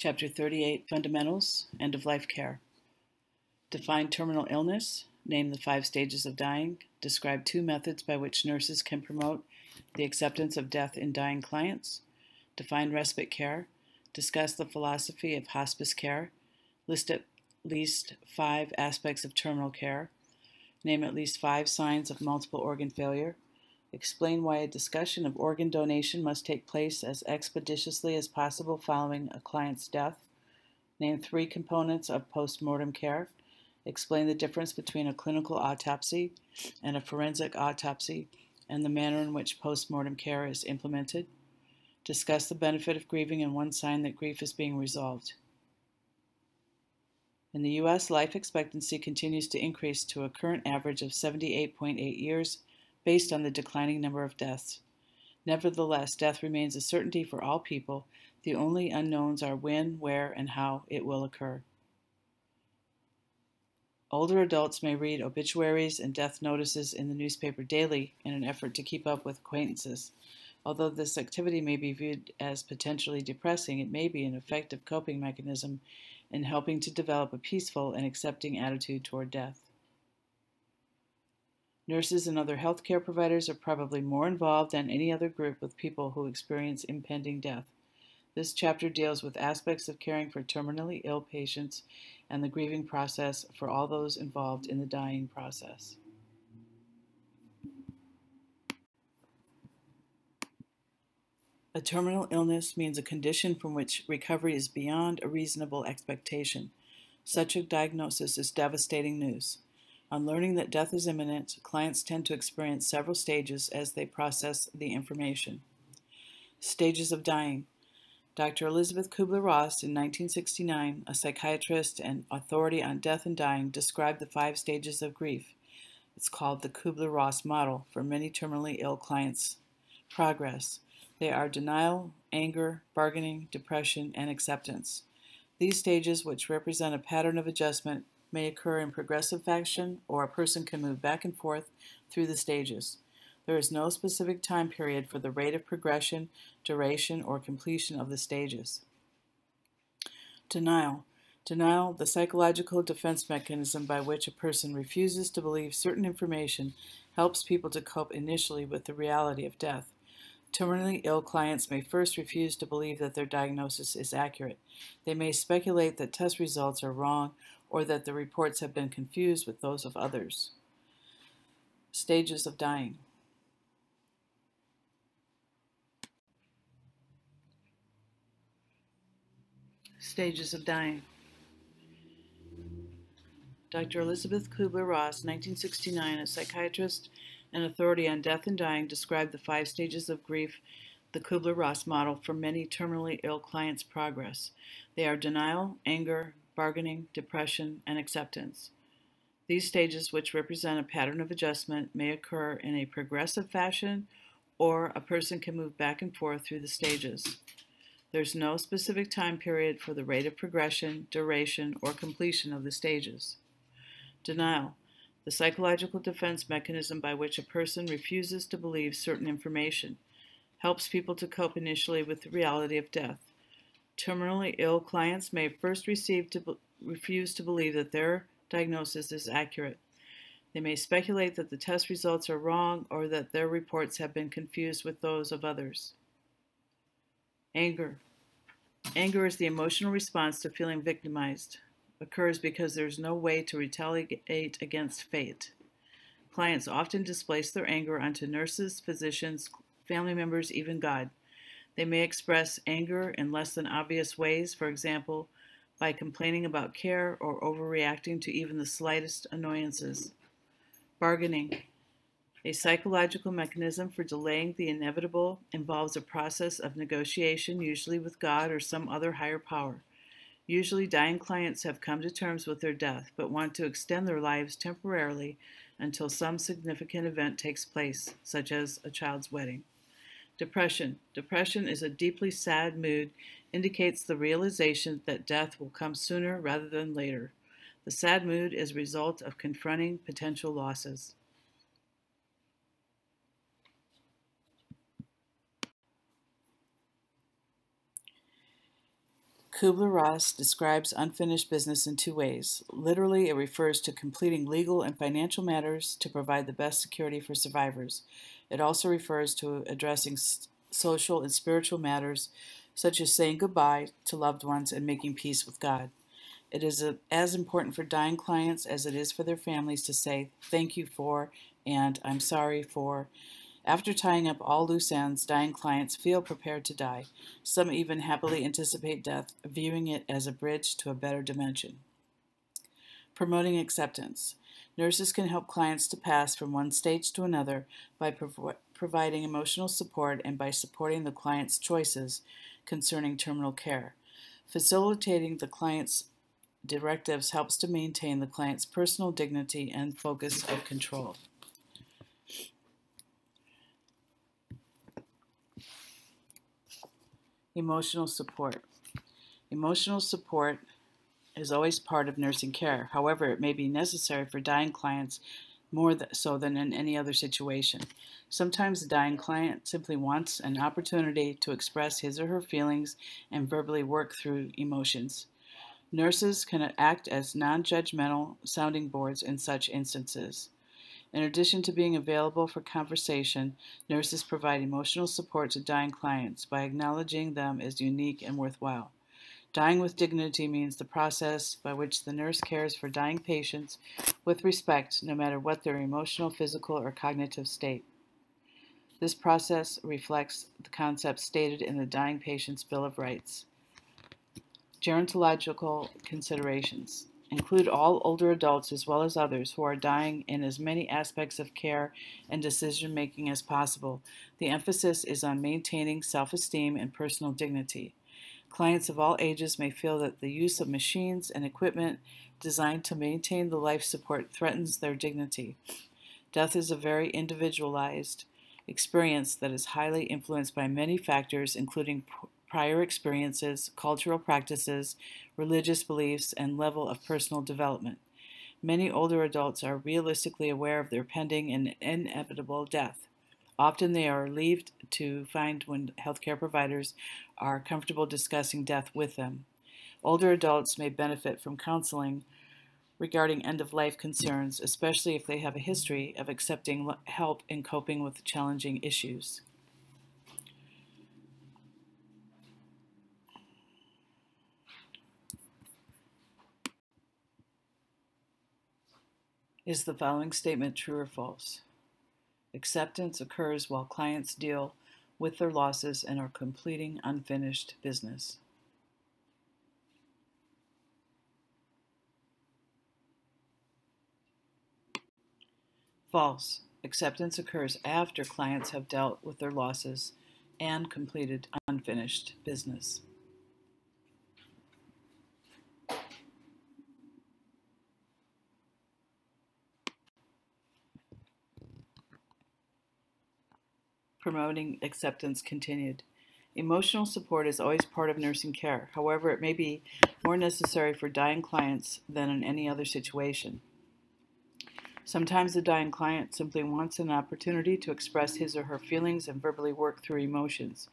Chapter 38 Fundamentals End of Life Care. Define terminal illness, name the five stages of dying, describe two methods by which nurses can promote the acceptance of death in dying clients, define respite care, discuss the philosophy of hospice care, list at least five aspects of terminal care, name at least five signs of multiple organ failure, explain why a discussion of organ donation must take place as expeditiously as possible following a client's death, name three components of post-mortem care, explain the difference between a clinical autopsy and a forensic autopsy and the manner in which post-mortem care is implemented, discuss the benefit of grieving and one sign that grief is being resolved. In the U.S., life expectancy continues to increase to a current average of 78.8 years based on the declining number of deaths. Nevertheless, death remains a certainty for all people. The only unknowns are when, where, and how it will occur. Older adults may read obituaries and death notices in the newspaper daily in an effort to keep up with acquaintances. Although this activity may be viewed as potentially depressing, it may be an effective coping mechanism in helping to develop a peaceful and accepting attitude toward death. Nurses and other healthcare providers are probably more involved than any other group with people who experience impending death. This chapter deals with aspects of caring for terminally ill patients and the grieving process for all those involved in the dying process. A terminal illness means a condition from which recovery is beyond a reasonable expectation. Such a diagnosis is devastating news. On learning that death is imminent, clients tend to experience several stages as they process the information. Stages of dying. Dr. Elizabeth Kubler-Ross in 1969, a psychiatrist and authority on death and dying, described the five stages of grief. It's called the Kubler-Ross model for many terminally ill clients. Progress. They are denial, anger, bargaining, depression, and acceptance. These stages, which represent a pattern of adjustment, may occur in progressive fashion or a person can move back and forth through the stages. There is no specific time period for the rate of progression, duration, or completion of the stages. Denial. Denial, the psychological defense mechanism by which a person refuses to believe certain information, helps people to cope initially with the reality of death. Terminally ill clients may first refuse to believe that their diagnosis is accurate. They may speculate that test results are wrong or that the reports have been confused with those of others. Stages of dying. Stages of Dying. Dr. Elizabeth Kubler-Ross, 1969, a psychiatrist and authority on death and dying, described the five stages of grief, the Kubler-Ross model, for many terminally ill clients' progress. They are denial, anger, bargaining, depression, and acceptance. These stages, which represent a pattern of adjustment, may occur in a progressive fashion or a person can move back and forth through the stages. There's no specific time period for the rate of progression, duration, or completion of the stages. Denial, the psychological defense mechanism by which a person refuses to believe certain information, helps people to cope initially with the reality of death. Terminally ill clients may first receive to refuse to believe that their diagnosis is accurate. They may speculate that the test results are wrong or that their reports have been confused with those of others. Anger. Anger is the emotional response to feeling victimized. Occurs because there's no way to retaliate against fate. Clients often displace their anger onto nurses, physicians, family members, even God. They may express anger in less than obvious ways, for example, by complaining about care or overreacting to even the slightest annoyances. Bargaining. A psychological mechanism for delaying the inevitable involves a process of negotiation, usually with God or some other higher power. Usually, dying clients have come to terms with their death but want to extend their lives temporarily until some significant event takes place, such as a child's wedding. Depression. Depression is a deeply sad mood, indicates the realization that death will come sooner rather than later. The sad mood is a result of confronting potential losses. Kubler-Ross describes unfinished business in two ways. Literally, it refers to completing legal and financial matters to provide the best security for survivors. It also refers to addressing social and spiritual matters, such as saying goodbye to loved ones and making peace with God. It is as important for dying clients as it is for their families to say thank you for and I'm sorry for. After tying up all loose ends, dying clients feel prepared to die. Some even happily anticipate death, viewing it as a bridge to a better dimension. Promoting acceptance. Nurses can help clients to pass from one stage to another by prov providing emotional support and by supporting the client's choices concerning terminal care. Facilitating the client's directives helps to maintain the client's personal dignity and focus of control. Emotional support. Emotional support is always part of nursing care. However, it may be necessary for dying clients more so than in any other situation. Sometimes the dying client simply wants an opportunity to express his or her feelings and verbally work through emotions. Nurses can act as non judgmental sounding boards in such instances. In addition to being available for conversation, nurses provide emotional support to dying clients by acknowledging them as unique and worthwhile. Dying with dignity means the process by which the nurse cares for dying patients with respect, no matter what their emotional, physical, or cognitive state. This process reflects the concepts stated in the Dying Patient's Bill of Rights. Gerontological considerations include all older adults as well as others who are dying in as many aspects of care and decision making as possible. The emphasis is on maintaining self esteem and personal dignity. Clients of all ages may feel that the use of machines and equipment designed to maintain the life support threatens their dignity. Death is a very individualized experience that is highly influenced by many factors, including prior experiences, cultural practices, religious beliefs, and level of personal development. Many older adults are realistically aware of their pending and inevitable death. Often they are relieved to find when healthcare providers are comfortable discussing death with them. Older adults may benefit from counseling regarding end of life concerns, especially if they have a history of accepting help in coping with challenging issues. Is the following statement true or false? Acceptance occurs while clients deal with their losses and are completing unfinished business. False. Acceptance occurs after clients have dealt with their losses and completed unfinished business. Promoting acceptance continued. Emotional support is always part of nursing care. However, it may be more necessary for dying clients than in any other situation. Sometimes the dying client simply wants an opportunity to express his or her feelings and verbally work through emotions.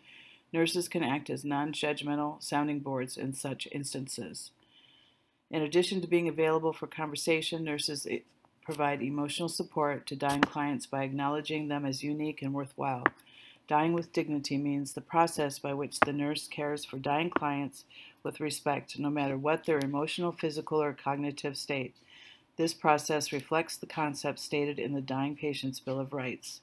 Nurses can act as non judgmental sounding boards in such instances. In addition to being available for conversation, nurses eh, provide emotional support to dying clients by acknowledging them as unique and worthwhile. Dying with dignity means the process by which the nurse cares for dying clients with respect, no matter what their emotional, physical, or cognitive state. This process reflects the concepts stated in the Dying Patient's Bill of Rights.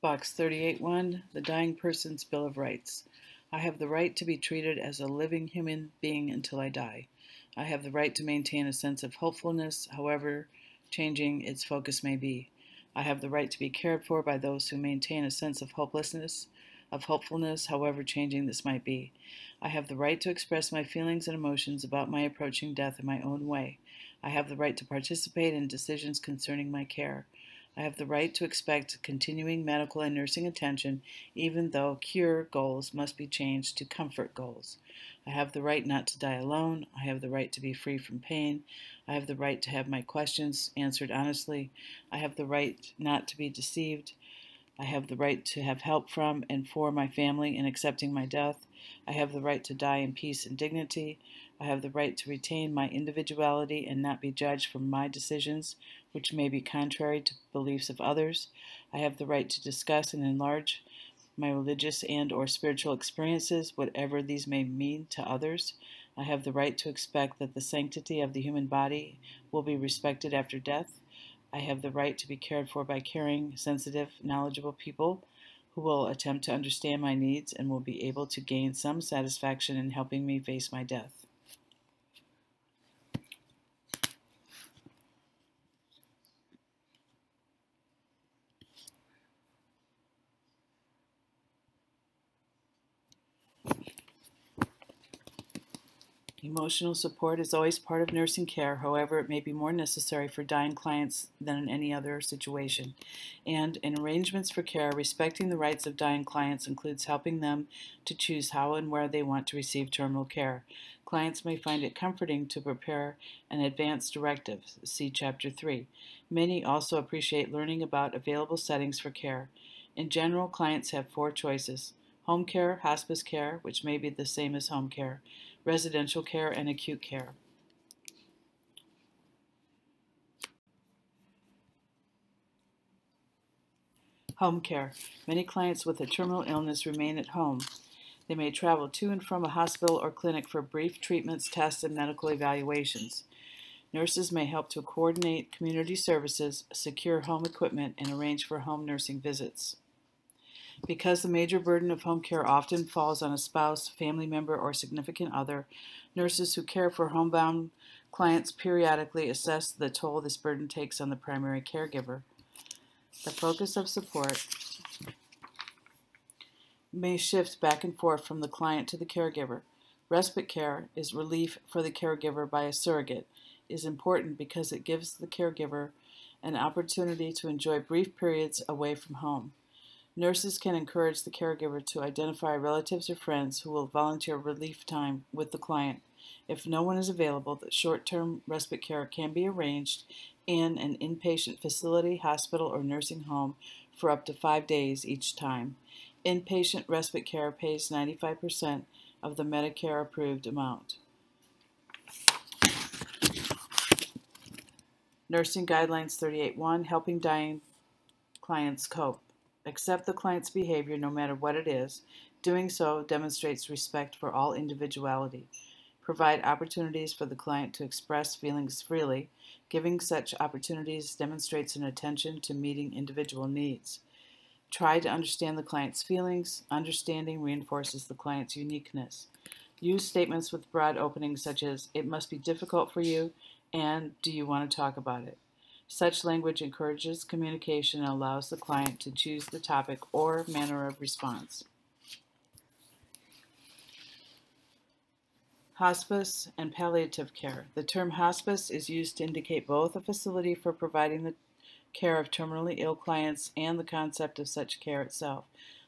Box 38.1, the Dying Person's Bill of Rights. I have the right to be treated as a living human being until I die. I have the right to maintain a sense of hopefulness, however changing its focus may be. I have the right to be cared for by those who maintain a sense of hopelessness, of hopefulness, however changing this might be. I have the right to express my feelings and emotions about my approaching death in my own way. I have the right to participate in decisions concerning my care. I have the right to expect continuing medical and nursing attention, even though cure goals must be changed to comfort goals. I have the right not to die alone. I have the right to be free from pain. I have the right to have my questions answered honestly. I have the right not to be deceived I have the right to have help from and for my family in accepting my death. I have the right to die in peace and dignity. I have the right to retain my individuality and not be judged for my decisions, which may be contrary to beliefs of others. I have the right to discuss and enlarge my religious and or spiritual experiences, whatever these may mean to others. I have the right to expect that the sanctity of the human body will be respected after death. I have the right to be cared for by caring, sensitive, knowledgeable people who will attempt to understand my needs and will be able to gain some satisfaction in helping me face my death. Emotional support is always part of nursing care, however, it may be more necessary for dying clients than in any other situation. And in arrangements for care, respecting the rights of dying clients includes helping them to choose how and where they want to receive terminal care. Clients may find it comforting to prepare an advance directive, see Chapter 3. Many also appreciate learning about available settings for care. In general, clients have four choices home care, hospice care, which may be the same as home care, residential care, and acute care. Home care. Many clients with a terminal illness remain at home. They may travel to and from a hospital or clinic for brief treatments, tests, and medical evaluations. Nurses may help to coordinate community services, secure home equipment, and arrange for home nursing visits. Because the major burden of home care often falls on a spouse, family member, or significant other, nurses who care for homebound clients periodically assess the toll this burden takes on the primary caregiver. The focus of support may shift back and forth from the client to the caregiver. Respite care is relief for the caregiver by a surrogate is important because it gives the caregiver an opportunity to enjoy brief periods away from home. Nurses can encourage the caregiver to identify relatives or friends who will volunteer relief time with the client. If no one is available, the short-term respite care can be arranged in an inpatient facility, hospital, or nursing home for up to five days each time. Inpatient respite care pays 95% of the Medicare approved amount. Nursing Guidelines 38.1 Helping Dying Clients Cope. Accept the client's behavior no matter what it is. Doing so demonstrates respect for all individuality. Provide opportunities for the client to express feelings freely. Giving such opportunities demonstrates an attention to meeting individual needs. Try to understand the client's feelings. Understanding reinforces the client's uniqueness. Use statements with broad openings such as, it must be difficult for you, and do you want to talk about it? Such language encourages communication and allows the client to choose the topic or manner of response. Hospice and palliative care. The term hospice is used to indicate both a facility for providing the care of terminally ill clients and the concept of such care itself.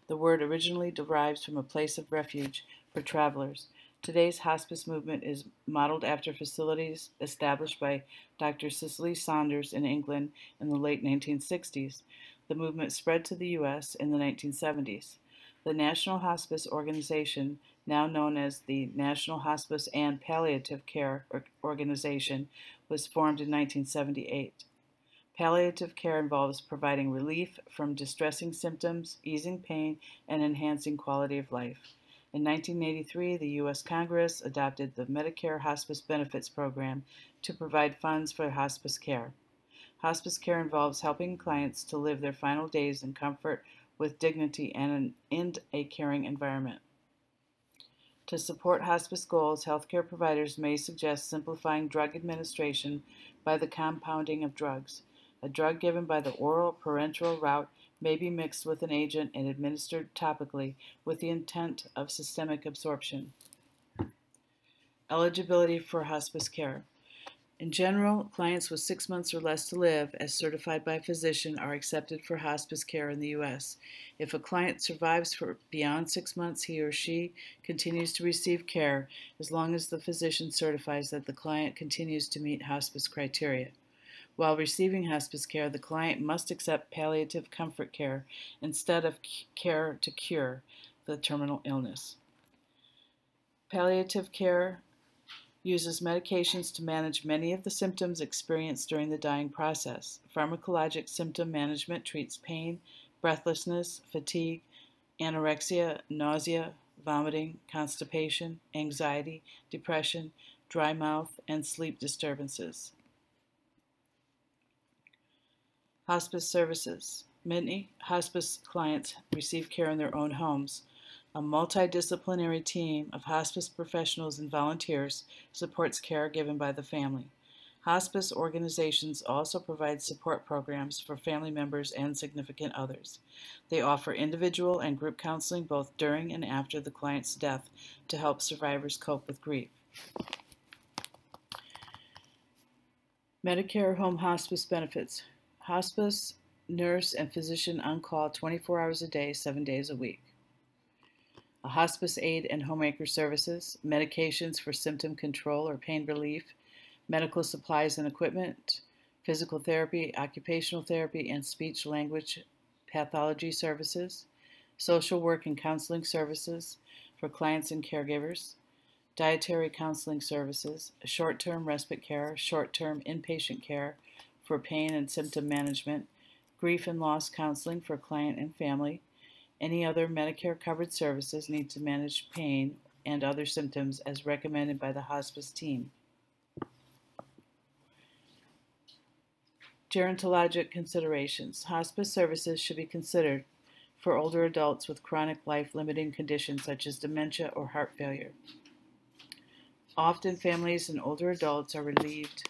The word originally derives from a place of refuge for travelers. Today's hospice movement is modeled after facilities established by Dr. Cicely Saunders in England in the late 1960s. The movement spread to the U.S. in the 1970s. The National Hospice Organization, now known as the National Hospice and Palliative Care Organization, was formed in 1978. Palliative care involves providing relief from distressing symptoms, easing pain, and enhancing quality of life. In 1983, the U.S. Congress adopted the Medicare Hospice Benefits Program to provide funds for hospice care. Hospice care involves helping clients to live their final days in comfort with dignity and in a caring environment. To support hospice goals, healthcare providers may suggest simplifying drug administration by the compounding of drugs. A drug given by the oral parenteral route may be mixed with an agent and administered topically with the intent of systemic absorption. Eligibility for hospice care. In general, clients with six months or less to live, as certified by a physician, are accepted for hospice care in the U.S. If a client survives for beyond six months, he or she continues to receive care as long as the physician certifies that the client continues to meet hospice criteria. While receiving hospice care, the client must accept palliative comfort care instead of care to cure the terminal illness. Palliative care uses medications to manage many of the symptoms experienced during the dying process. Pharmacologic symptom management treats pain, breathlessness, fatigue, anorexia, nausea, vomiting, constipation, anxiety, depression, dry mouth, and sleep disturbances. Hospice services. Many hospice clients receive care in their own homes. A multidisciplinary team of hospice professionals and volunteers supports care given by the family. Hospice organizations also provide support programs for family members and significant others. They offer individual and group counseling both during and after the client's death to help survivors cope with grief. Medicare Home Hospice Benefits hospice, nurse, and physician on call 24 hours a day, 7 days a week. A hospice aide and homemaker services, medications for symptom control or pain relief, medical supplies and equipment, physical therapy, occupational therapy, and speech language pathology services, social work and counseling services for clients and caregivers, dietary counseling services, short term respite care, short term inpatient care, for pain and symptom management, grief and loss counseling for client and family. Any other Medicare covered services need to manage pain and other symptoms as recommended by the hospice team. Gerontologic considerations. Hospice services should be considered for older adults with chronic life limiting conditions such as dementia or heart failure. Often families and older adults are relieved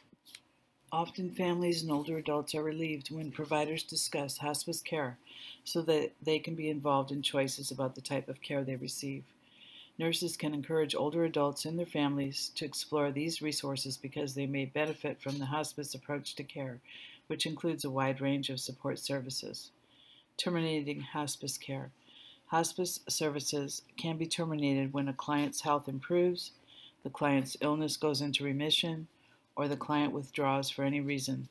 Often families and older adults are relieved when providers discuss hospice care so that they can be involved in choices about the type of care they receive. Nurses can encourage older adults and their families to explore these resources because they may benefit from the hospice approach to care, which includes a wide range of support services. Terminating hospice care. Hospice services can be terminated when a client's health improves, the client's illness goes into remission, or the client withdraws for any reason.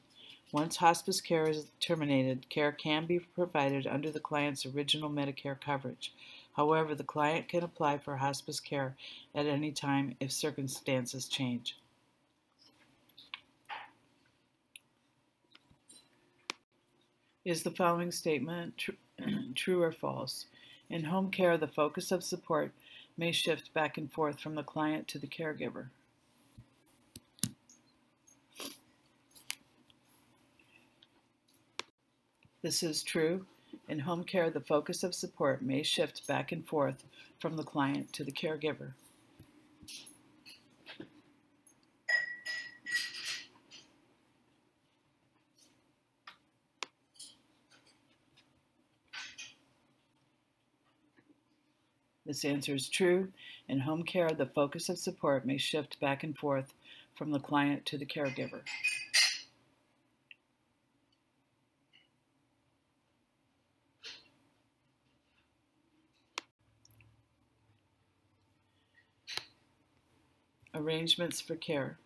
Once hospice care is terminated, care can be provided under the client's original Medicare coverage. However, the client can apply for hospice care at any time if circumstances change. Is the following statement tr true or false? In home care, the focus of support may shift back and forth from the client to the caregiver. This is true. In home care, the focus of support may shift back and forth from the client to the caregiver. This answer is true. In home care, the focus of support may shift back and forth from the client to the caregiver. Arrangements for care.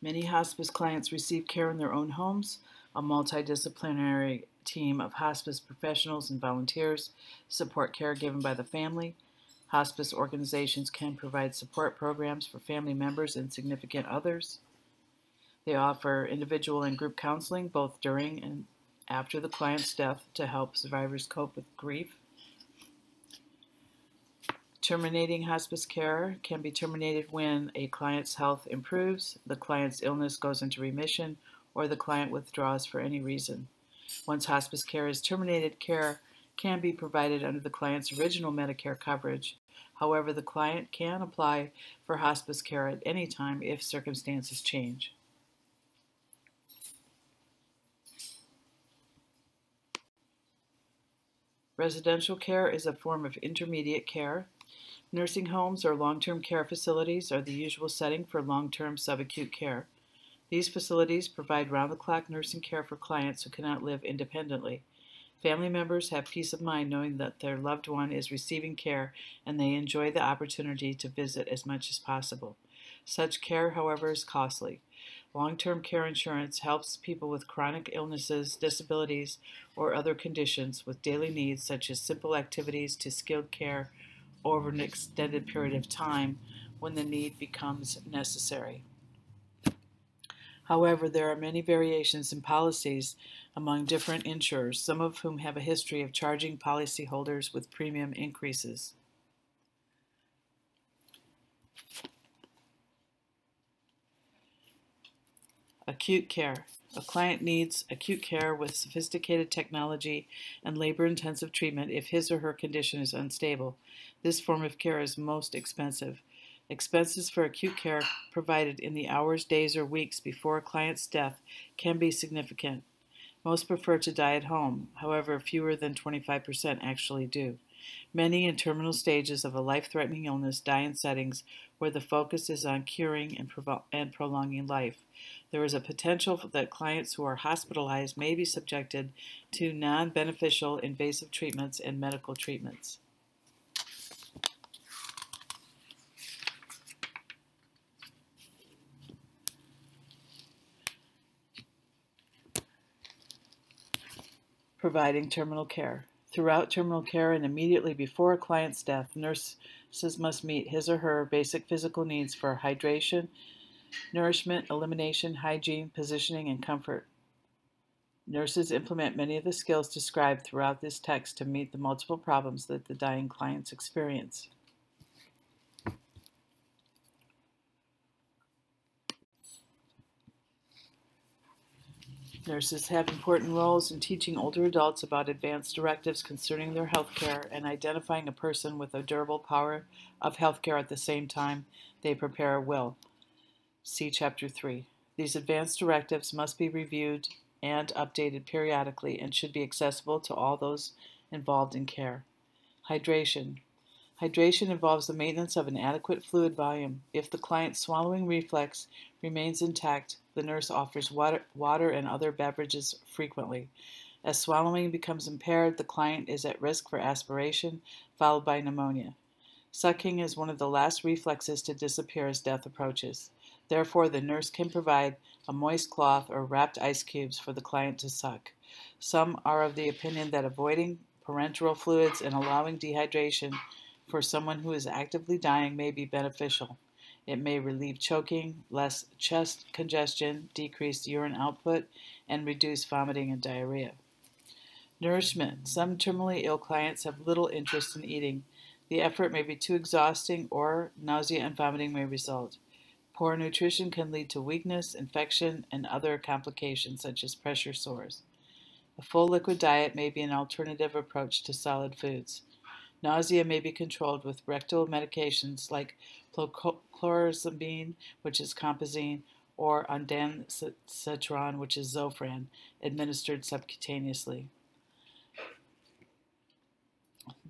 Many hospice clients receive care in their own homes. A multidisciplinary team of hospice professionals and volunteers support care given by the family. Hospice organizations can provide support programs for family members and significant others. They offer individual and group counseling both during and after the client's death to help survivors cope with grief. Terminating hospice care can be terminated when a client's health improves, the client's illness goes into remission, or the client withdraws for any reason. Once hospice care is terminated, care can be provided under the client's original Medicare coverage. However, the client can apply for hospice care at any time if circumstances change. Residential care is a form of intermediate care Nursing homes or long-term care facilities are the usual setting for long-term subacute care. These facilities provide round-the-clock nursing care for clients who cannot live independently. Family members have peace of mind knowing that their loved one is receiving care and they enjoy the opportunity to visit as much as possible. Such care, however, is costly. Long-term care insurance helps people with chronic illnesses, disabilities, or other conditions with daily needs such as simple activities to skilled care over an extended period of time when the need becomes necessary. However, there are many variations in policies among different insurers, some of whom have a history of charging policyholders with premium increases. Acute care. A client needs acute care with sophisticated technology and labor-intensive treatment if his or her condition is unstable. This form of care is most expensive. Expenses for acute care provided in the hours, days, or weeks before a client's death can be significant. Most prefer to die at home, however, fewer than 25% actually do. Many in terminal stages of a life-threatening illness die in settings where the focus is on curing and, and prolonging life. There is a potential that clients who are hospitalized may be subjected to non-beneficial invasive treatments and medical treatments. Providing terminal care. Throughout terminal care and immediately before a client's death, nurses must meet his or her basic physical needs for hydration, nourishment, elimination, hygiene, positioning, and comfort. Nurses implement many of the skills described throughout this text to meet the multiple problems that the dying clients experience. Nurses have important roles in teaching older adults about advanced directives concerning their health care and identifying a person with a durable power of health care at the same time they prepare a will. See Chapter 3. These advanced directives must be reviewed and updated periodically and should be accessible to all those involved in care. Hydration. Hydration involves the maintenance of an adequate fluid volume. If the client's swallowing reflex remains intact, the nurse offers water, water and other beverages frequently. As swallowing becomes impaired, the client is at risk for aspiration, followed by pneumonia. Sucking is one of the last reflexes to disappear as death approaches. Therefore, the nurse can provide a moist cloth or wrapped ice cubes for the client to suck. Some are of the opinion that avoiding parenteral fluids and allowing dehydration for someone who is actively dying may be beneficial. It may relieve choking, less chest congestion, decrease urine output, and reduce vomiting and diarrhea. Nourishment. Some terminally ill clients have little interest in eating. The effort may be too exhausting or nausea and vomiting may result. Poor nutrition can lead to weakness, infection, and other complications such as pressure sores. A full liquid diet may be an alternative approach to solid foods. Nausea may be controlled with rectal medications like chlorpheniramine, which is compazine, or ondansetron, which is Zofran, administered subcutaneously.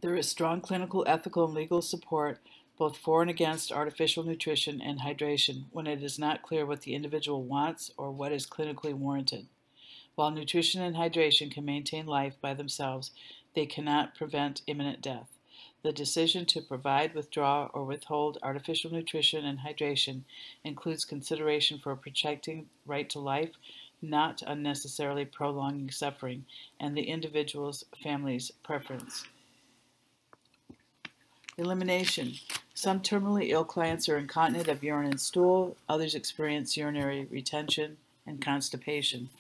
There is strong clinical, ethical, and legal support both for and against artificial nutrition and hydration when it is not clear what the individual wants or what is clinically warranted. While nutrition and hydration can maintain life by themselves, they cannot prevent imminent death. The decision to provide, withdraw, or withhold artificial nutrition and hydration includes consideration for protecting right to life, not unnecessarily prolonging suffering, and the individual's family's preference. Elimination. Some terminally ill clients are incontinent of urine and stool, others experience urinary retention and constipation.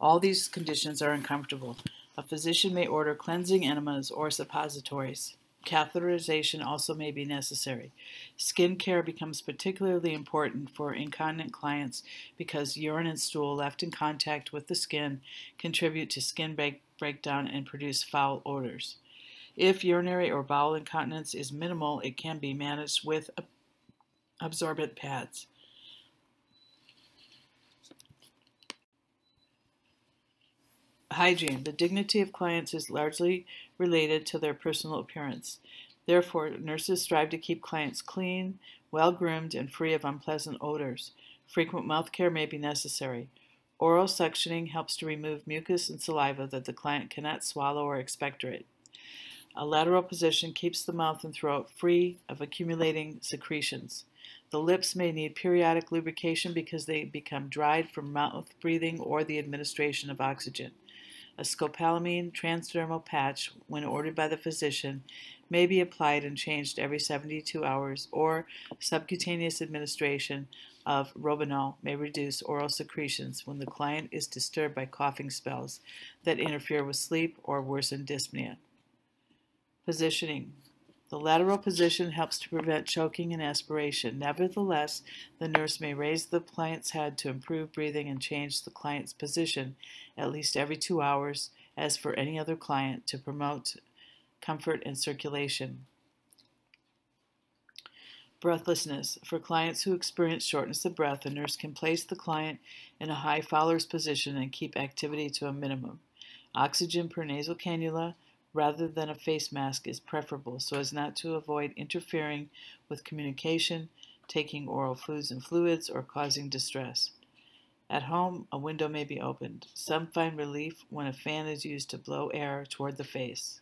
All these conditions are uncomfortable. A physician may order cleansing enemas or suppositories. Catheterization also may be necessary. Skin care becomes particularly important for incontinent clients because urine and stool left in contact with the skin contribute to skin break breakdown and produce foul odors. If urinary or bowel incontinence is minimal, it can be managed with absorbent pads. Hygiene. The dignity of clients is largely related to their personal appearance. Therefore, nurses strive to keep clients clean, well groomed, and free of unpleasant odors. Frequent mouth care may be necessary. Oral suctioning helps to remove mucus and saliva that the client cannot swallow or expectorate. A lateral position keeps the mouth and throat free of accumulating secretions. The lips may need periodic lubrication because they become dried from mouth breathing or the administration of oxygen. A scopolamine transdermal patch, when ordered by the physician, may be applied and changed every 72 hours, or subcutaneous administration of Robinul may reduce oral secretions when the client is disturbed by coughing spells that interfere with sleep or worsen dyspnea. Positioning. The lateral position helps to prevent choking and aspiration. Nevertheless, the nurse may raise the client's head to improve breathing and change the client's position at least every two hours, as for any other client, to promote comfort and circulation. Breathlessness. For clients who experience shortness of breath, the nurse can place the client in a high Fowler's position and keep activity to a minimum. Oxygen per nasal cannula rather than a face mask is preferable so as not to avoid interfering with communication, taking oral foods and fluids, or causing distress. At home, a window may be opened. Some find relief when a fan is used to blow air toward the face.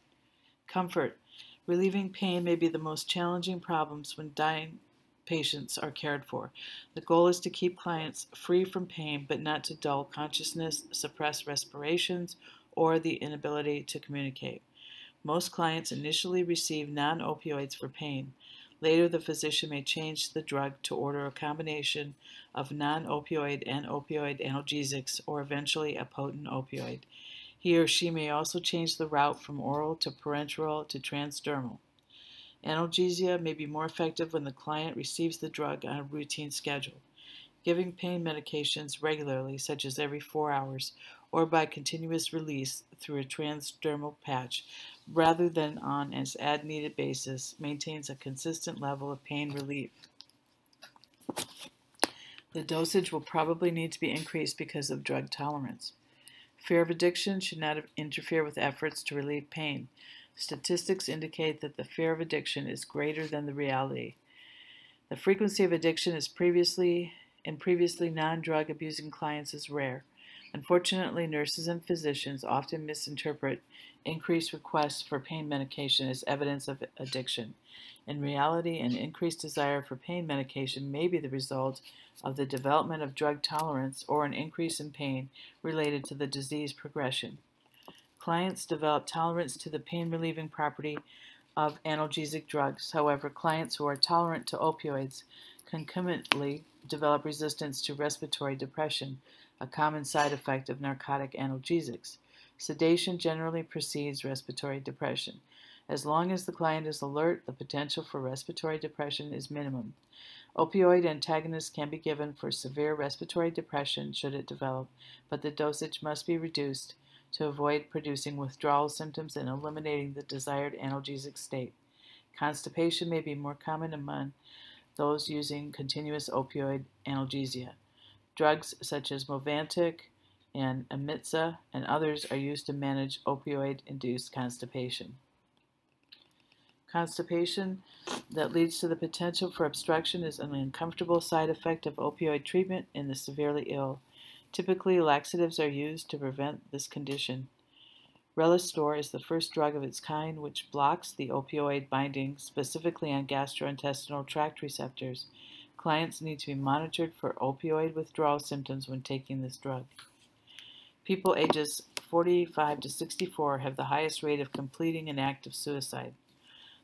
Comfort. Relieving pain may be the most challenging problems when dying patients are cared for. The goal is to keep clients free from pain but not to dull consciousness, suppress respirations, or the inability to communicate. Most clients initially receive non opioids for pain. Later, the physician may change the drug to order a combination of non opioid and opioid analgesics or eventually a potent opioid. He or she may also change the route from oral to parenteral to transdermal. Analgesia may be more effective when the client receives the drug on a routine schedule. Giving pain medications regularly, such as every four hours, or by continuous release through a transdermal patch, rather than on an as-needed basis, maintains a consistent level of pain relief. The dosage will probably need to be increased because of drug tolerance. Fear of addiction should not interfere with efforts to relieve pain. Statistics indicate that the fear of addiction is greater than the reality. The frequency of addiction is previously in previously non-drug abusing clients is rare. Unfortunately, nurses and physicians often misinterpret increased requests for pain medication as evidence of addiction. In reality, an increased desire for pain medication may be the result of the development of drug tolerance or an increase in pain related to the disease progression. Clients develop tolerance to the pain relieving property of analgesic drugs. However, clients who are tolerant to opioids concomitantly develop resistance to respiratory depression, a common side effect of narcotic analgesics. Sedation generally precedes respiratory depression. As long as the client is alert, the potential for respiratory depression is minimum. Opioid antagonists can be given for severe respiratory depression should it develop, but the dosage must be reduced to avoid producing withdrawal symptoms and eliminating the desired analgesic state. Constipation may be more common among those using continuous opioid analgesia. Drugs such as Movantik, and Amitiza and others are used to manage opioid-induced constipation. Constipation that leads to the potential for obstruction is an uncomfortable side effect of opioid treatment in the severely ill. Typically, laxatives are used to prevent this condition. Relistor is the first drug of its kind which blocks the opioid binding specifically on gastrointestinal tract receptors. Clients need to be monitored for opioid withdrawal symptoms when taking this drug. People ages 45 to 64 have the highest rate of completing an act of suicide.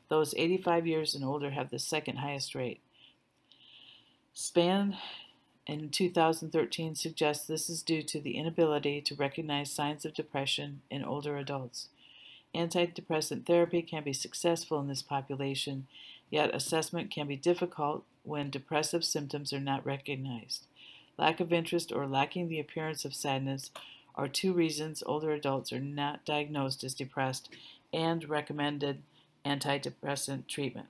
Those 85 years and older have the second highest rate. SPAN in 2013 suggests this is due to the inability to recognize signs of depression in older adults. Antidepressant therapy can be successful in this population, yet assessment can be difficult when depressive symptoms are not recognized. Lack of interest or lacking the appearance of sadness are two reasons older adults are not diagnosed as depressed and recommended antidepressant treatment.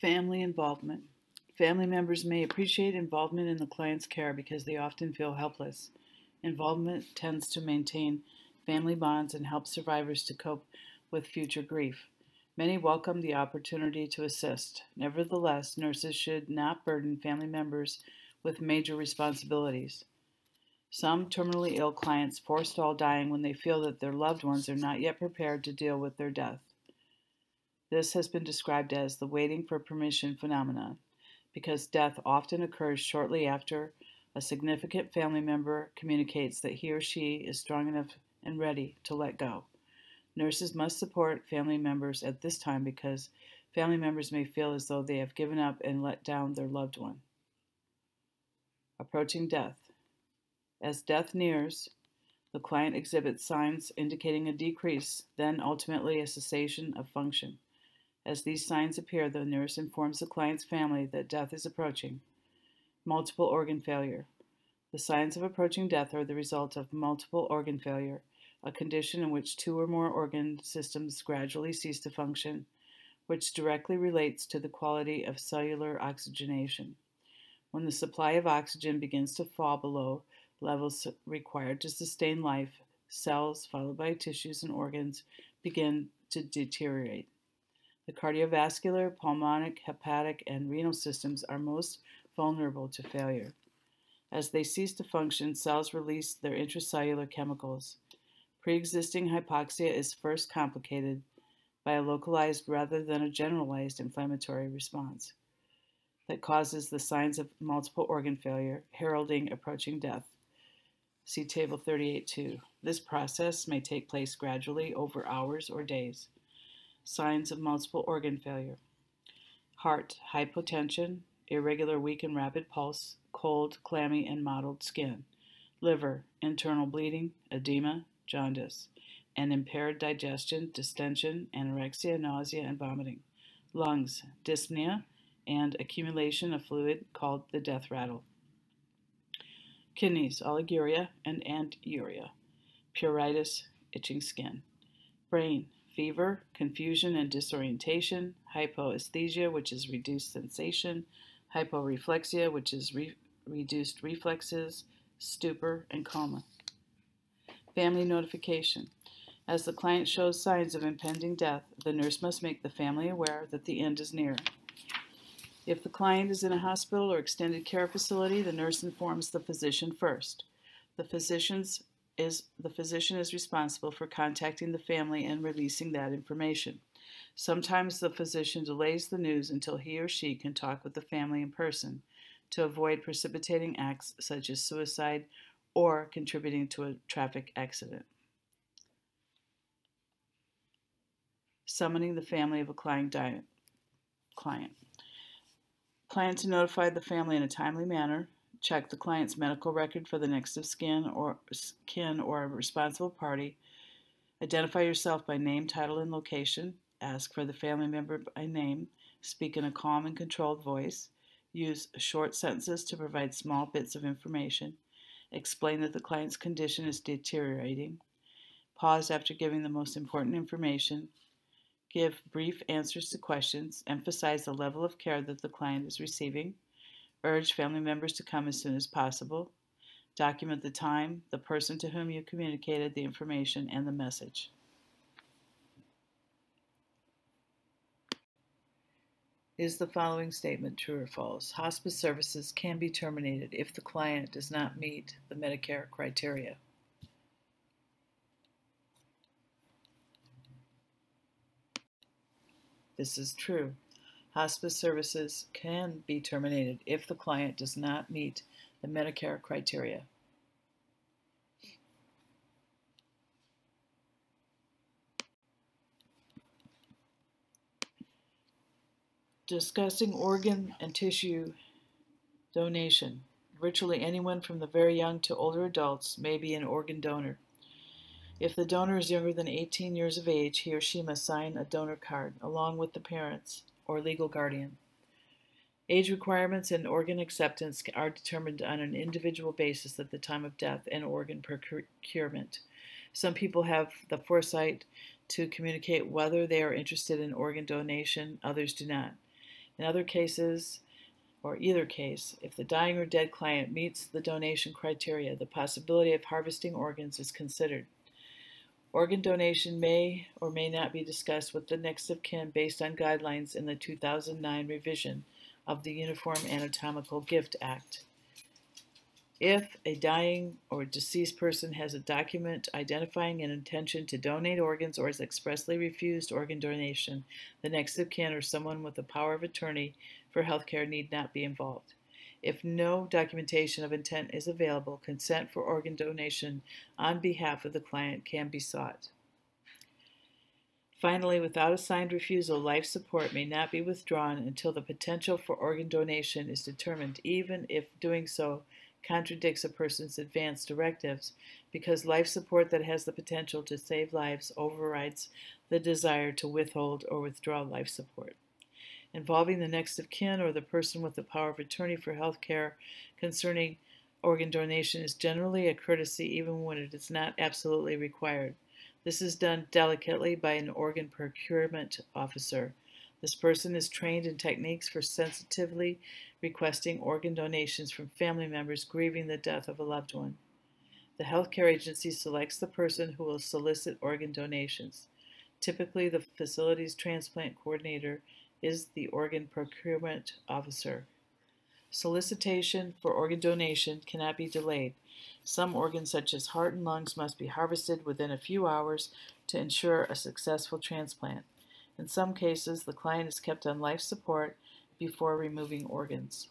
Family involvement. Family members may appreciate involvement in the client's care because they often feel helpless. Involvement tends to maintain family bonds, and help survivors to cope with future grief. Many welcome the opportunity to assist. Nevertheless, nurses should not burden family members with major responsibilities. Some terminally ill clients forestall dying when they feel that their loved ones are not yet prepared to deal with their death. This has been described as the waiting for permission phenomenon because death often occurs shortly after a significant family member communicates that he or she is strong enough and ready to let go. Nurses must support family members at this time because family members may feel as though they have given up and let down their loved one. Approaching death. As death nears, the client exhibits signs indicating a decrease, then ultimately a cessation of function. As these signs appear, the nurse informs the client's family that death is approaching. Multiple organ failure. The signs of approaching death are the result of multiple organ failure, a condition in which two or more organ systems gradually cease to function, which directly relates to the quality of cellular oxygenation. When the supply of oxygen begins to fall below levels required to sustain life, cells, followed by tissues and organs, begin to deteriorate. The cardiovascular, pulmonic, hepatic, and renal systems are most vulnerable to failure. As they cease to function, cells release their intracellular chemicals. Pre-existing hypoxia is first complicated by a localized rather than a generalized inflammatory response that causes the signs of multiple organ failure, heralding approaching death. See Table 38.2. This process may take place gradually over hours or days. Signs of multiple organ failure. Heart, hypotension, irregular weak and rapid pulse, cold, clammy, and mottled skin. Liver, internal bleeding, edema, jaundice, and impaired digestion, distension, anorexia, nausea, and vomiting. Lungs, dyspnea, and accumulation of fluid called the death rattle. Kidneys, oliguria and anuria. Pruritus, itching skin. Brain, fever, confusion and disorientation, hypoesthesia, which is reduced sensation, hyporeflexia, which is re reduced reflexes, stupor, and coma. Family notification. As the client shows signs of impending death, the nurse must make the family aware that the end is near. If the client is in a hospital or extended care facility, the nurse informs the physician first. The physician's is the physician is responsible for contacting the family and releasing that information. Sometimes the physician delays the news until he or she can talk with the family in person to avoid precipitating acts such as suicide or contributing to a traffic accident. Summoning the family of a client. client. Plan to notify the family in a timely manner. Check the client's medical record for the next of kin or kin or a responsible party. Identify yourself by name, title, and location. Ask for the family member by name. Speak in a calm and controlled voice. Use short sentences to provide small bits of information. Explain that the client's condition is deteriorating. Pause after giving the most important information. Give brief answers to questions. Emphasize the level of care that the client is receiving. Urge family members to come as soon as possible. Document the time, the person to whom you communicated the information, and the message. Is the following statement true or false? Hospice services can be terminated if the client does not meet the Medicare criteria. This is true. Hospice services can be terminated if the client does not meet the Medicare criteria. Discussing organ and tissue donation. Virtually anyone from the very young to older adults may be an organ donor. If the donor is younger than 18 years of age, he or she must sign a donor card along with the parents or legal guardian. Age requirements and organ acceptance are determined on an individual basis at the time of death and organ procurement. Some people have the foresight to communicate whether they are interested in organ donation, others do not. In other cases, or either case, if the dying or dead client meets the donation criteria, the possibility of harvesting organs is considered. Organ donation may or may not be discussed with the next of kin based on guidelines in the 2009 revision of the Uniform Anatomical Gift Act. If a dying or deceased person has a document identifying an intention to donate organs or has expressly refused organ donation, the next of kin or someone with the power of attorney for healthcare need not be involved. If no documentation of intent is available, consent for organ donation on behalf of the client can be sought. Finally, without a signed refusal, life support may not be withdrawn until the potential for organ donation is determined, even if doing so contradicts a person's advance directives, because life support that has the potential to save lives overrides the desire to withhold or withdraw life support. Involving the next of kin or the person with the power of attorney for health care concerning organ donation is generally a courtesy even when it is not absolutely required. This is done delicately by an organ procurement officer. This person is trained in techniques for sensitively requesting organ donations from family members grieving the death of a loved one. The healthcare agency selects the person who will solicit organ donations. Typically, the facility's transplant coordinator is the organ procurement officer. Solicitation for organ donation cannot be delayed. Some organs, such as heart and lungs, must be harvested within a few hours to ensure a successful transplant. In some cases, the client is kept on life support before removing organs.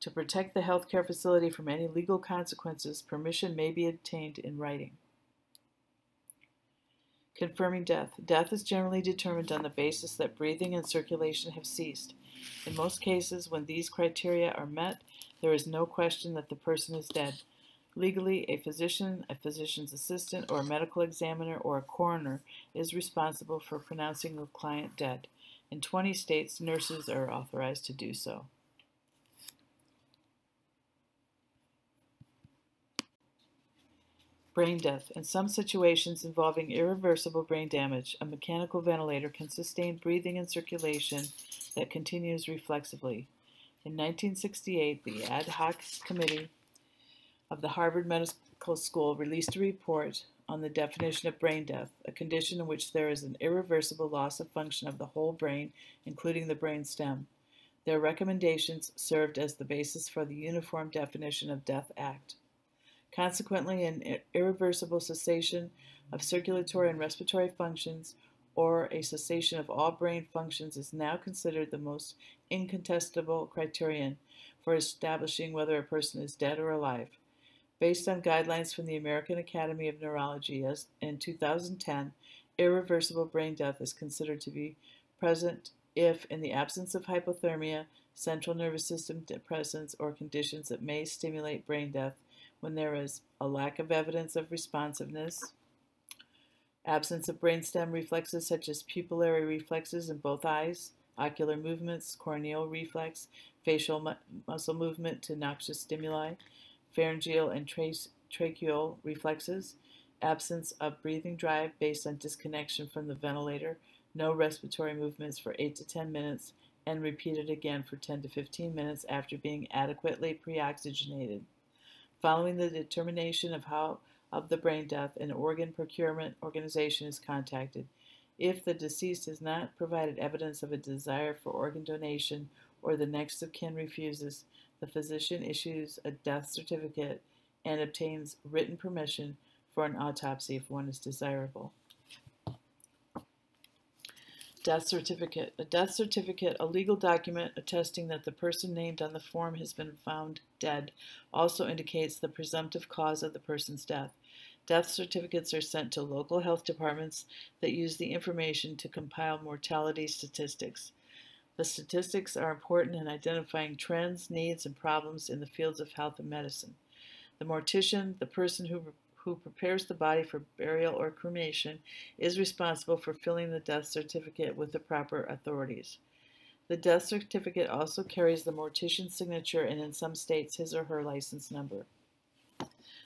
To protect the healthcare facility from any legal consequences, permission may be obtained in writing. Confirming death. Death is generally determined on the basis that breathing and circulation have ceased. In most cases, when these criteria are met, there is no question that the person is dead. Legally, a physician, a physician's assistant, or a medical examiner or a coroner is responsible for pronouncing the client dead. In 20 states, nurses are authorized to do so. Brain death. In some situations involving irreversible brain damage, a mechanical ventilator can sustain breathing and circulation that continues reflexively. In 1968, the Ad hoc Committee of the Harvard Medical School released a report on the definition of brain death, a condition in which there is an irreversible loss of function of the whole brain, including the brain stem. Their recommendations served as the basis for the Uniform Definition of Death Act. Consequently, an irreversible cessation of circulatory and respiratory functions or a cessation of all brain functions is now considered the most incontestable criterion for establishing whether a person is dead or alive. Based on guidelines from the American Academy of Neurology as in 2010, irreversible brain death is considered to be present if, in the absence of hypothermia, central nervous system depressants, or conditions that may stimulate brain death, when there is a lack of evidence of responsiveness, absence of brainstem reflexes such as pupillary reflexes in both eyes, ocular movements, corneal reflex, facial mu muscle movement to noxious stimuli, pharyngeal and tracheal reflexes, absence of breathing drive based on disconnection from the ventilator, no respiratory movements for 8 to 10 minutes, and repeated again for 10 to 15 minutes after being adequately pre-oxygenated. Following the determination of how of the brain death, an organ procurement organization is contacted. If the deceased has not provided evidence of a desire for organ donation or the next of kin refuses, the physician issues a death certificate and obtains written permission for an autopsy if one is desirable. Death certificate. A death certificate, a legal document attesting that the person named on the form has been found dead, also indicates the presumptive cause of the person's death. Death certificates are sent to local health departments that use the information to compile mortality statistics. The statistics are important in identifying trends, needs, and problems in the fields of health and medicine. The mortician, the person who, who prepares the body for burial or cremation, is responsible for filling the death certificate with the proper authorities. The death certificate also carries the mortician's signature and in some states his or her license number.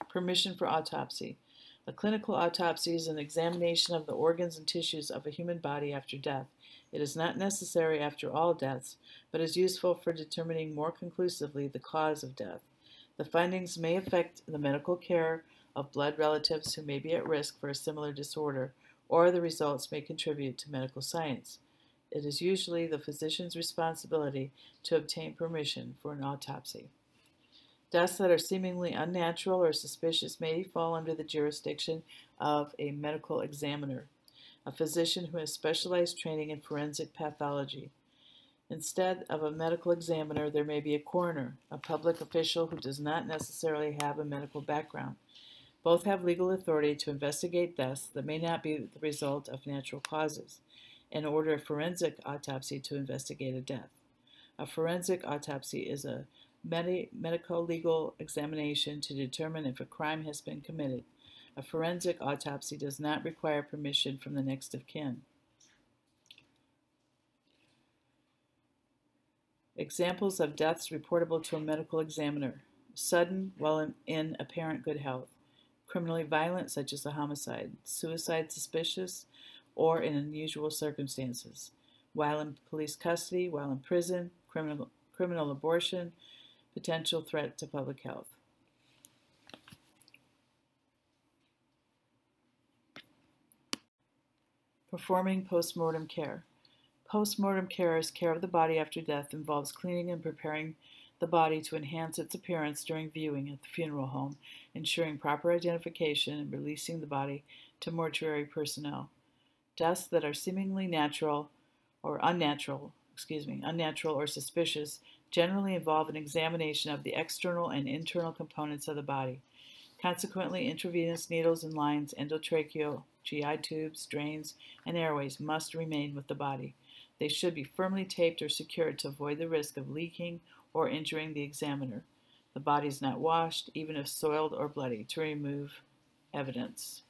Permission for autopsy. A clinical autopsy is an examination of the organs and tissues of a human body after death. It is not necessary after all deaths, but is useful for determining more conclusively the cause of death. The findings may affect the medical care of blood relatives who may be at risk for a similar disorder, or the results may contribute to medical science. It is usually the physician's responsibility to obtain permission for an autopsy. Deaths that are seemingly unnatural or suspicious may fall under the jurisdiction of a medical examiner, a physician who has specialized training in forensic pathology. Instead of a medical examiner, there may be a coroner, a public official who does not necessarily have a medical background. Both have legal authority to investigate deaths that may not be the result of natural causes and order a forensic autopsy to investigate a death. A forensic autopsy is a medical legal examination to determine if a crime has been committed. A forensic autopsy does not require permission from the next of kin. Examples of deaths reportable to a medical examiner. Sudden while in, in apparent good health. Criminally violent, such as a homicide. Suicide suspicious or in unusual circumstances. While in police custody, while in prison, criminal, criminal abortion, potential threat to public health. Performing postmortem care. Postmortem care is care of the body after death involves cleaning and preparing the body to enhance its appearance during viewing at the funeral home, ensuring proper identification and releasing the body to mortuary personnel. Deaths that are seemingly natural or unnatural, excuse me, unnatural or suspicious generally involve an examination of the external and internal components of the body. Consequently, intravenous needles and lines, endotracheal, GI tubes, drains, and airways must remain with the body. They should be firmly taped or secured to avoid the risk of leaking or injuring the examiner. The body is not washed, even if soiled or bloody, to remove evidence.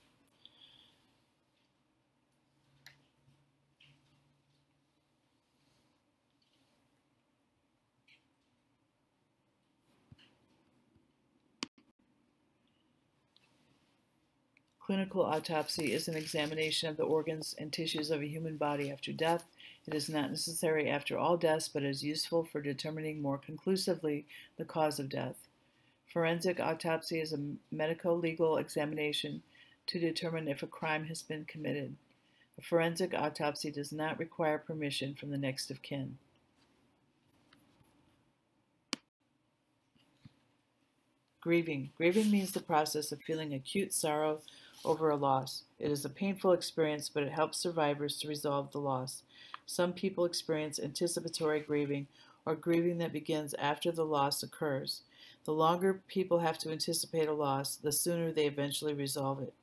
Clinical autopsy is an examination of the organs and tissues of a human body after death. It is not necessary after all deaths, but is useful for determining more conclusively the cause of death. Forensic autopsy is a medico legal examination to determine if a crime has been committed. A forensic autopsy does not require permission from the next of kin. Grieving. Grieving means the process of feeling acute sorrow over a loss. It is a painful experience, but it helps survivors to resolve the loss. Some people experience anticipatory grieving, or grieving that begins after the loss occurs. The longer people have to anticipate a loss, the sooner they eventually resolve it.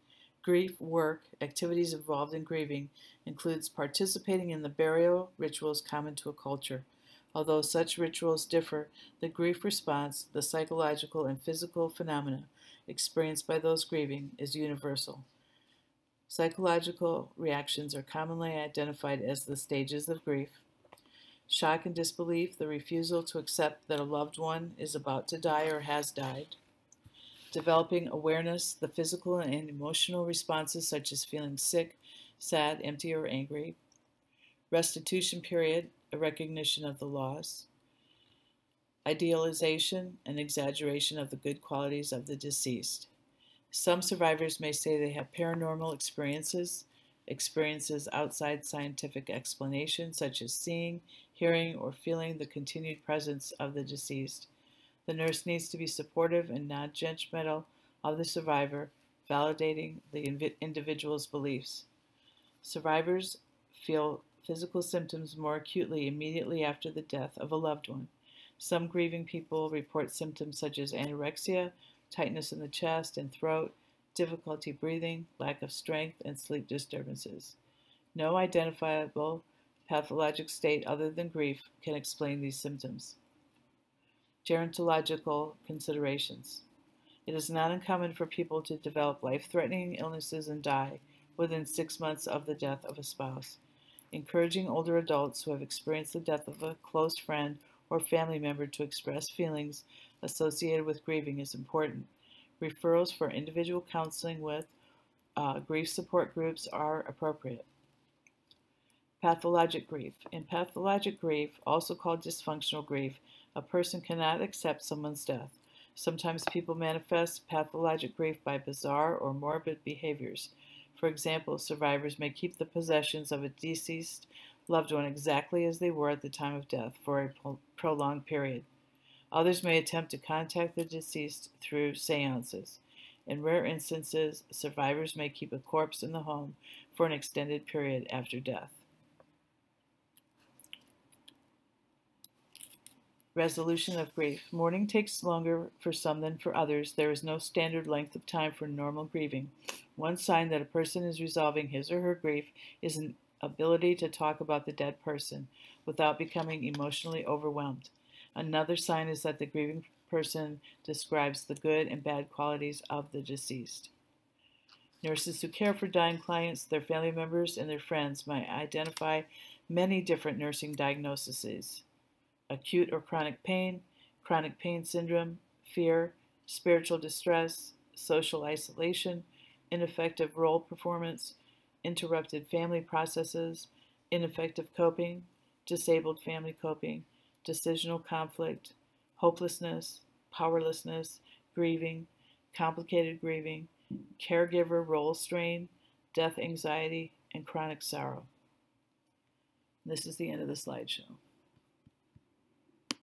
Grief work, activities involved in grieving, includes participating in the burial rituals common to a culture. Although such rituals differ, the grief response, the psychological and physical phenomena, experienced by those grieving is universal. Psychological reactions are commonly identified as the stages of grief. Shock and disbelief, the refusal to accept that a loved one is about to die or has died. Developing awareness, the physical and emotional responses such as feeling sick, sad, empty, or angry. Restitution period, a recognition of the loss idealization, and exaggeration of the good qualities of the deceased. Some survivors may say they have paranormal experiences, experiences outside scientific explanation, such as seeing, hearing, or feeling the continued presence of the deceased. The nurse needs to be supportive and non judgmental of the survivor, validating the individual's beliefs. Survivors feel physical symptoms more acutely immediately after the death of a loved one. Some grieving people report symptoms such as anorexia, tightness in the chest and throat, difficulty breathing, lack of strength, and sleep disturbances. No identifiable pathologic state other than grief can explain these symptoms. Gerontological considerations. It is not uncommon for people to develop life-threatening illnesses and die within six months of the death of a spouse. Encouraging older adults who have experienced the death of a close friend or family member to express feelings associated with grieving is important. Referrals for individual counseling with uh, grief support groups are appropriate. Pathologic grief. In pathologic grief, also called dysfunctional grief, a person cannot accept someone's death. Sometimes people manifest pathologic grief by bizarre or morbid behaviors. For example, survivors may keep the possessions of a deceased loved one exactly as they were at the time of death for a prolonged period. Others may attempt to contact the deceased through seances. In rare instances, survivors may keep a corpse in the home for an extended period after death. Resolution of grief. Mourning takes longer for some than for others. There is no standard length of time for normal grieving. One sign that a person is resolving his or her grief is an ability to talk about the dead person without becoming emotionally overwhelmed. Another sign is that the grieving person describes the good and bad qualities of the deceased. Nurses who care for dying clients, their family members, and their friends might identify many different nursing diagnoses acute or chronic pain, chronic pain syndrome, fear, spiritual distress, social isolation, ineffective role performance, interrupted family processes, ineffective coping, disabled family coping, decisional conflict, hopelessness, powerlessness, grieving, complicated grieving, caregiver role strain, death anxiety, and chronic sorrow. This is the end of the slideshow.